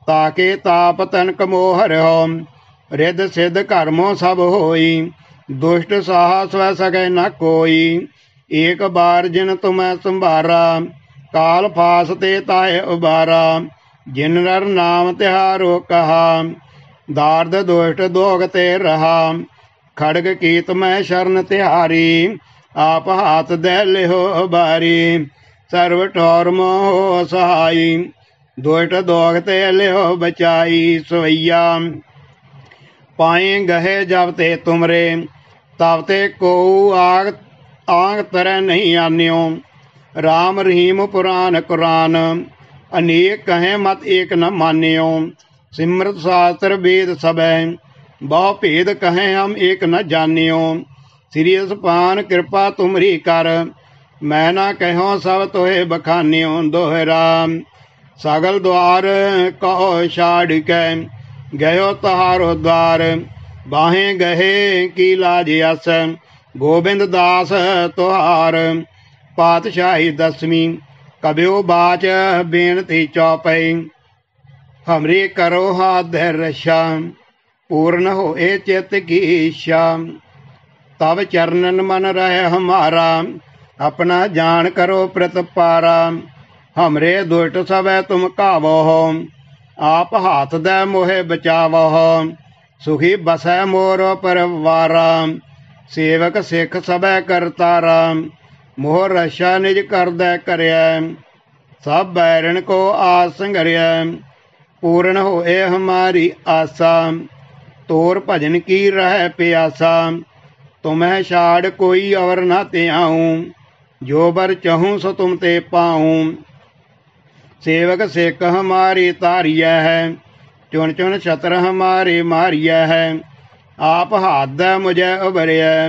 ਤਾਕੇ ਤਾਪ ਤਨ ਕਮੋ ਹਰਿਓ ਰਿੱਧ ਸਿੱਧ ਕਰਮੋ ਸਭ ਹੋਈ, ਦੁਸ਼ਟ ਸਾਹ ਸਵੈ ਸਕੈ ਨਾ ਕੋਈ। ਏਕ ਬਾਰ ਜਿਨ ਤੁਮੈ ਸੰਭਾਰਾ, ਕਾਲ ਫਾਸ ਤੇ ਤਾਏ ਉਬਾਰਾ। ਜਿਨ ਨਰ ਨਾਮ ਤਿਹਾਰੋ ਕਹਾ, ਦਾਰਦ ਦੁਸ਼ਟ ਦੋਗ ਤੇ ਰਹਾ। ਖੜਗ ਕੀਤ ਮੈਂ ਸ਼ਰਨ ਤਿਹਾਰੀ, ਆਪ ਹਾਥ ਦੇ ਲਿਓ ਬਾਰੀ। ਸਰਵ ਠੌਰ ਮੋਹ ਸਹਾਈ ਦੁਸ਼ਟ ਦੋਗ ਤੇ ਲਿਓ ਬਚਾਈ ਸਵਈਆ। ਪਾਏ ਗਹੇ ਜਬ ਤੇ ਤੁਮਰੇ, ਤਬ ਤੇ ਕੋ ਆਗ ਆਗ ਤਰੈ ਨਹੀਂ ਆਨਿਓ। RAM ਰਹੀਮ ਪੁਰਾਨ ਕੁਰਾਨ, ਅਨੇਕ ਕਹੇ ਮਤ ਏਕ ਨ ਮਾਨਿਓ। ਸਿਮਰਤ ਸ਼ਾਸਤਰ ਵੇਦ ਸਬੈ ਬਹੁ ਭੇਦ ਕਹੇ ਹਮ ਏਕ ਨ ਜਾਣਿਓ। ਸ੍ਰੀ ਅਸਪਾਨ ਕਿਰਪਾ ਤੁਮਰੀ ਕਰ, ਮੈਂ ਨਾ ਕਹਿਓ ਸਭ ਤੋਏ ਬਖਾਨਿਓ ਦੋਹਰਾ ਸਗਲ ਦਵਾਰ ਕਹੋ ਛਾੜ ਕੇ, ਗਇਓ ਤਹਾਰੋ ਦਵਾਰ। ਬਾਹੇ ਗਏ ਕੀ ਲਾਜ ਅਸ, ਗੋਬਿੰਦ ਦਾਸ ਤੁਹਾਰ। ਪਾਤਸ਼ਾਹੀ ਦਸਵੀਂ, ਕਬਿਓ ਬਾਚ ਬੇਨਤੀ ਚੌਪਈ। ਹਮਰੀ ਕਰੋ ਹਾਥ ਰਸ਼ਾ ਪੂਰਨ ਹੋਏ ਚਿਤ ਕੀ ਇੱਛਾ ਤਬ ਚਰਨਨ ਮਨ ਰਹਿ ਹਮਾਰਾ। ਆਪਣਾ ਜਾਣ ਕਰੋ ਪ੍ਰਤਪਾਰਾ ਹਮਰੇ ਦੁਸ਼ਟ ਸਭੈ ਤੁਮ ਕਾਵੋ ਆਪ ਹਾਥ ਦੇ ਮੋਹਿ ਬਚਾਵੋ ਸੁਖੀ ਬਸੈ ਮੋਰ ਪਰਵਾਰਾ। ਸੇਵਕ ਸਿੱਖ ਸਭੈ ਕਰਤਾਰਾ ਮੋਹ ਰਸ਼ਾ ਨਿਜ ਕਰਦਾ ਕਰਿਆ ਸਭ ਬੈਰਣ ਕੋ ਆਸ ਸੰਗਰਿਆ ਪੂਰਨ ਹੋਏ ਹਮਾਰੀ ਆਸਾ। ਤੋਰ ਭਜਨ ਕੀ ਰਹਿ ਪਿਆਸਾ? ਤੁਮਹਿ ਛਾੜ ਕੋਈ ਅਵਰ ਨਾ ਧਿਆਉ, ਜੋ ਬਰ ਚਹੂੰ ਸੋ ਤੁਮ ਤੇ ਪਾਉ। ਸੇਵਕ ਸਿੱਖ ਹਮਾਰੀ ਤਾਰੀਐ ਹੈ ਚੁਣ ਚੁਣ ਛਤਰ ਹਮਾਰੇ ਮਾਰੀਐ ਹੈ ਆਪ ਹੱਦ ਮੁਝੇ ਉਬਰਿਐ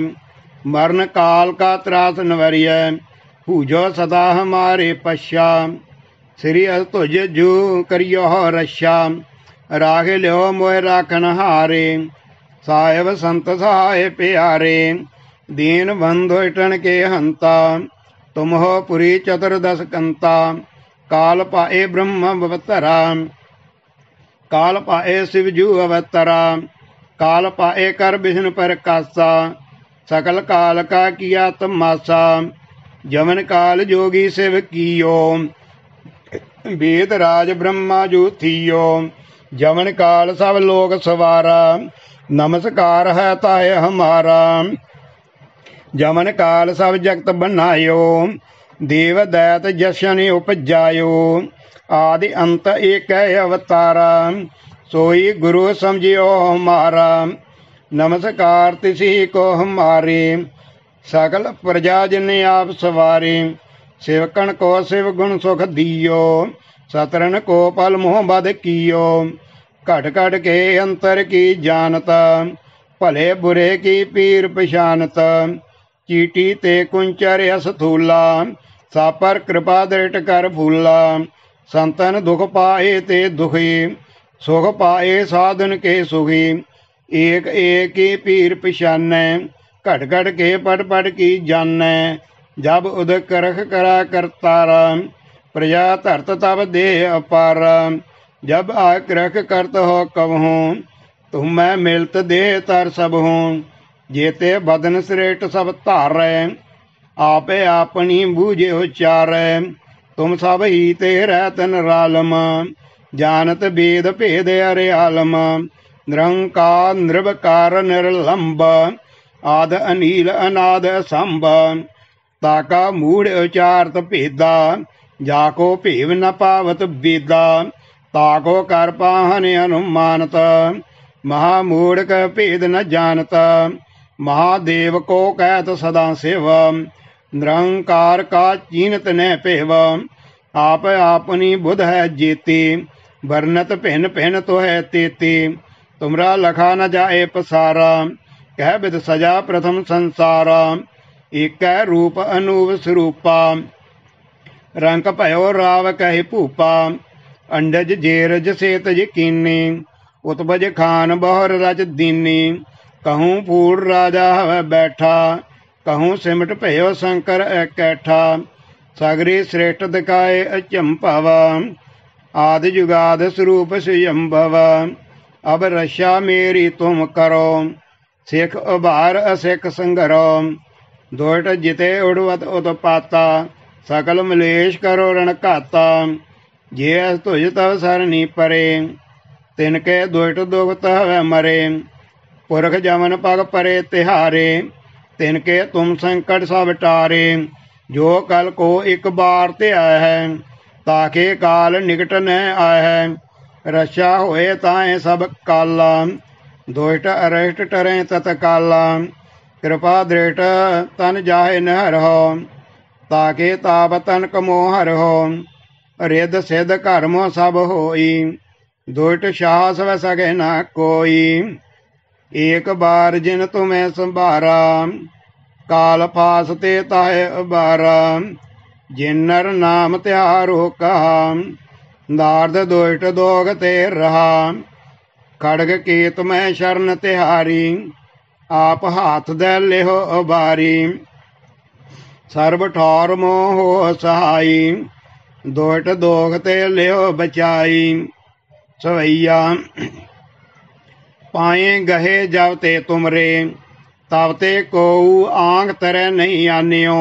ਮਰਨ ਕਾਲ ਕਾ ਤਰਾਸ ਨਵਰਿਐ ਹੂਜੋ ਸਦਾ ਹਮਾਰੇ ਪਛਾ। ਸ੍ਰੀ ਅਸ ਤੁਜ ਜੂ ਕਰਿਓ ਰਸ਼ਾ ਰਾਖ ਲਿਓ ਮੋਇ ਰਾਖਨ ਹਾਰੇ, ਸਾਹਿਬ ਸੰਤ ਸਹਾਇ ਪਿਆਰੇ, ਦੀਨ ਬੰਧੋ ਇਟਣ ਕੇ ਹੰਤਾ ਤੁਮ ਹੋ ਪੁਰੀ ਚਤੁਰਦਸ ਕੰਤਾ, ਕਾਲ ਪਾਏ ਬ੍ਰਹਮ ਅਵਤਰਾ, ਕਾਲ ਪਾਏ ਸਿਵ ਜੂ ਅਵਤਰਾ, ਕਾਲ ਪਾਏ ਕਰ ਬਿਸ਼ਨ ਪ੍ਰਕਾਸ਼ਾ, ਸਕਲ ਕਾਲ ਕਾ ਕੀਆ ਤਮਾਸਾ ਜਮਨ ਕਾਲ ਜੋਗੀ ਸਿਵ ਕੀਓ ਵੇਦ ਰਾਜ ਬ੍ਰਹਮਾ ਜੋ ਥੀਓ ਜਮਨ ਕਾਲ ਸਭ ਲੋਕ ਸਵਾਰਾ, ਨਮਸਕਾਰ ਹੈ ਤਾਏ ਹਮਾਰਾ। ਜਮਨ ਕਾਲ ਸਭ ਜਗਤ ਬਨਾਇਓ ਦੇਵ ਦੈਤ ਜਸ਼ਨ ਉਪਜਾਇਓ। ਆਦਿ ਅੰਤ ਏਕੈ ਅਵਤਾਰਾ, ਸੋਈ ਗੁਰੂ ਸਮਝਿਓ ਹਮਾਰਾ। ਨਮਸਕਾਰ ਤਿਸੀ ਕੋ ਹਮਾਰੇ, ਸਗਲ ਪ੍ਰਜਾ ਜਿਨ ਆਪ ਸਵਾਰੇ, ਸੇਵਕਣ ਕੋ ਸਿਵ ਗੁਣ ਸੁਖ ਦਿਓ। ਸਤਰਨ ਕੋ ਪਲ ਮੋਹ ਬਦ ਕੀਓ ਘਟ ਘਟ ਕੇ ਅੰਤਰ ਕੀ ਜਾਣਤ ਭਲੇ ਬੁਰੇ ਕੀ ਪੀਰ ਪਛਾਨਤ ਚੀਟੀ ਤੇ ਕੁੰਚਰ ਅਸਥੂਲਾ ਸਾਪਰ ਕਿਰਪਾ ਦ੍ਰਿਟ ਕਰ ਫੂਲਾ ਸੰਤਨ ਦੁਖ ਪਾਏ ਤੇ ਦੁਖੀ ਸੁਖ ਪਾਏ ਸਾਧਨ ਕੇ ਸੁਖੀ ਏਕ ਏਕ ਕੀ ਪੀਰ ਪਛਾਨੈ ਘਟ ਘਟ ਕੇ ਪਟ ਪਟ ਕੀ ਜਾਣੈ ਜਬ ਉਦਕ ਰਖ ਕਰਾ ਕਰਤਾਰਾ ਪ੍ਰਜਾ ਧਰਤ ਤਬ ਦੇ ਅਪਾਰ। ਜਬ ਆਕ ਰਖ ਕਰਤ ਹੋ ਕਬਹੂ ਤੁਮ ਮੈਂ ਮਿਲਤ ਦੇ ਤਰ ਸਭ ਹੂੰ। ਜੇਤੇ ਬਦਨ ਸ੍ਰੇਟ ਸਭ ਧਾਰੈ, ਆਪੇ ਆਪਣੀ ਬੂਝੇ ਉਚਾਰੈ ਤੁਮ ਸਭ ਹੀ ਤੇ ਰਹਿਤਨ ਰਾਲਮ ਜਾਣਤ ਬੇਦ ਭੇਦ ਅਰਿਆਲਮ ਨਿਰੰਕਾਰ, ਨਿਰਵਕਾਰ, ਨਿਰਲੰਬ, ਆਦ ਅਨੀਲ, ਅਨਾਦ ਸੰਭ ਤਾਕਾ ਮੂੜ ਉਚਾਰਤ ਭੇਦਾ ਜਾ ਕੋ ਭੇਵ ਨ ਪਾਵਤ ਬੇਦਾ ਤਾਕੋ ਕਰ ਪਾਹਨ ਅਨੁਮਾਨਤ। ਮਹਾ ਮੂੜ ਕ ਭੇਦ ਨ ਜਾਣਤ, ਮਹਾਦੇਵ ਕੋ ਕਹਿਤ ਸਦਾ ਸੇਵ। ਨਿਰੰਕਾਰ ਕਾ ਚੀਨਤ ਨੈ ਭੇਵ, ਆਪ ਆਪਨੀ ਬੁਧ ਹੈ ਜੀਤੀ, ਵਰਨਤ ਭਿਨ ਭਿਨ ਤੋ ਹੈ ਤੇਤੀ। ਤੁਮਰਾ ਲਖਾ ਨ ਜਾਏ ਪਸਾਰਾ, ਕਹਿ ਬਿਦ ਸਜਾ ਪ੍ਰਥਮ ਸੰਸਾਰਾ। ਏਕੈ ਰੂਪ ਅਨੂਪ ਸਰੂਪਾ ਰੰਗ ਭਇਓ ਰਾਵ ਕਹਿ ਭੂਪਾ, ਅੰਡਜ ਜੇਰਜ ਸੇਤ ਯਕੀਨੀ ਉਤਪਜ ਖਾਨ ਬਹੁਰ ਰਜ ਦੀਨੀ, ਕਹੂੰ ਫੂੜ ਰਾਜਾ ਹਵੈ ਬੈਠਾ, ਕਹੂੰ ਸਿਮਟ ਭਇਓ ਸ਼ੰਕਰ ਇਕੈਠਾ, ਸਗਰੀ ਸ੍ਰੇਸ਼ਟ ਦਿਕਾਏ ਅਚੰਭਵ ਆਦਿ ਜੁਗਾਦ ਸਰੂਪ ਸੁਯੰਭਵ, ਅਬ ਰਸ਼ਾ ਮੇਰੀ ਤੁਮ ਕਰੋ, ਸਿੱਖ ਉਭਾਰ ਅਸਿੱਖ ਸੰਗਰੋ ਦੋਟ ਜਿਤੇ ਉੜਵਤ ਉਤਪਾਤਾ ਸਕਲ ਮਲੇਸ਼ ਕਰੋ ਰਣ ਘਾਤਾ, ਜੇ ਅਸ ਤੁਜ ਤਵ ਸਰਨੀ ਪਰੇ, ਤਿਨ ਕੇ ਦੁਇਟ ਦੁਖਤ ਹਵੈ ਮਰੇ, ਪੁਰਖ ਜਮਨ ਪਗ ਪਰੇ ਤਿਹਾਰੇ, ਤਿਨ ਕੇ ਤੁਮ ਸੰਕਟ ਸਭ ਟਾਰੇ, ਜੋ ਕਲ ਕੋ ਇੱਕ ਬਾਰ ਤੇ ਆਇਆ ਹੈ ਤਾਕੇ ਕਾਲ ਨਿਕਟ ਨ ਆਇਆ ਹੈ ਰਸ਼ਾ ਹੋਏ ਤਾਏ ਸਭ ਕਾਲਾ, ਦੋਇਟ ਅਰਹਿਟ ਟਰੇ ਤਤ ਕਾਲਾ, ਕਿਰਪਾ ਦ੍ਰਿਟ ਤਨ ਜਾਹੇ ਨ ਹਰਹੁ ਤਾਕੇ ਤਾਪ ਤਨ ਕਮੋ ਹਰਹੁ ਰਿੱਧ ਸਿੱਧ ਕਰਮ ਸਭ ਹੋਈ ਦੁਇਟ ਸ਼ਾਸ ਵ ਸਗੇ ਨਾ ਕੋਈ। ਏਕ ਬਾਰ ਜਿਨ ਤੁਮੈ ਸੰਭਾਰਾ, ਕਾਲ ਫਾਸ ਤੇ ਤਾਇ ਅਬਾਰਾ ਜਿਨਰ ਨਾਮ ਤਿਆਰੋ ਕਹਾ ਨਾਰਦ ਦੁਇਟ ਦੋਗ ਤੇ ਰਹਾ। ਖੜਗ ਕੀਤ ਮੈਂ ਸ਼ਰਨ ਤਿਹਾਰੀ, ਆਪ ਹਾਥ ਦੇ ਲਿਹੋ ਉਬਾਰੀ। ਸਰਬ ਠੌਰ ਮੋਹ ਸਹਾਈ ਦੋਟ ਦੋਖ ਤੇ ਲਿਓ ਬਚਾਈ। ਸਵਈਆ, ਪਾਏ ਗਹੇ ਜਬ ਤੇ ਤੁਮਰੇ ਤਬ ਤੇ ਕੋਉ ਆਂਗ ਤਰੈ ਨਹੀਂ ਆਨਿਓ।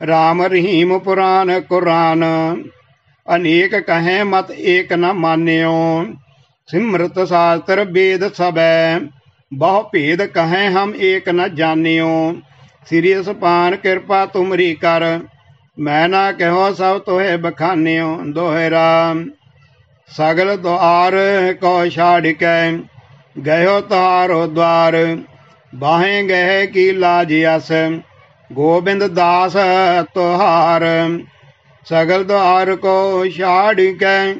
ਰਾਮ ਰਹੀਮ ਪੁਰਾਨ ਕੁਰਾਨ, ਅਨੇਕ ਕਹੈ ਮਤ ਏਕ ਨ ਮਾਨਿਓ। ਸਿਮਰਤ ਸ਼ਾਸਤਰ ਵੇਦ ਸਬੈ ਬਹੁ ਭੇਦ ਕਹੈ ਹਮ ਏਕ ਨ ਜਾਣਿਓ। ਸ੍ਰੀ ਸੁਪਾਨ ਕਿਰਪਾ ਤੁਮਰੀ ਕਰ। ਮੈਂ ਨਾ ਕਹੋ ਸਭ ਤੋਹਿ ਬਖਾਨਿਓ ਦੋਹਰਾ ਸਗਲ ਦੁਆਰ ਕੋ ਛਾੜ ਕੇ ਗਇਓ ਤਾਰੋ ਦਵਾਰ। ਬਾਹੇ ਗਏ ਕੀ ਲਾਜ ਅਸ ਗੋਬਿੰਦ ਦਾਸ ਤੁਹਾਰ। ਸਗਲ ਦੁਆਰ ਕੋ ਛਾੜ ਕੇ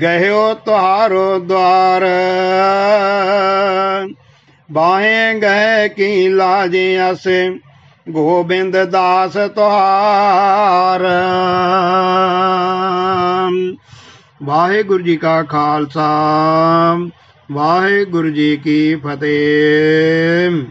ਗਇਓ ਤੁਹਾਰੋ ਦਵਾਰ। ਬਾਹੇ ਗਏ ਕੀ ਲਾਜ ਅਸ ਗੋਬਿੰਦ ਦਾਸ ਤੁਹਾਰ। ਵਾਹਿਗੁਰੂ ਜੀ ਕਾ ਖਾਲਸਾ ਵਾਹਿਗੁਰੂ ਜੀ ਕੀ ਫਤਿਹ।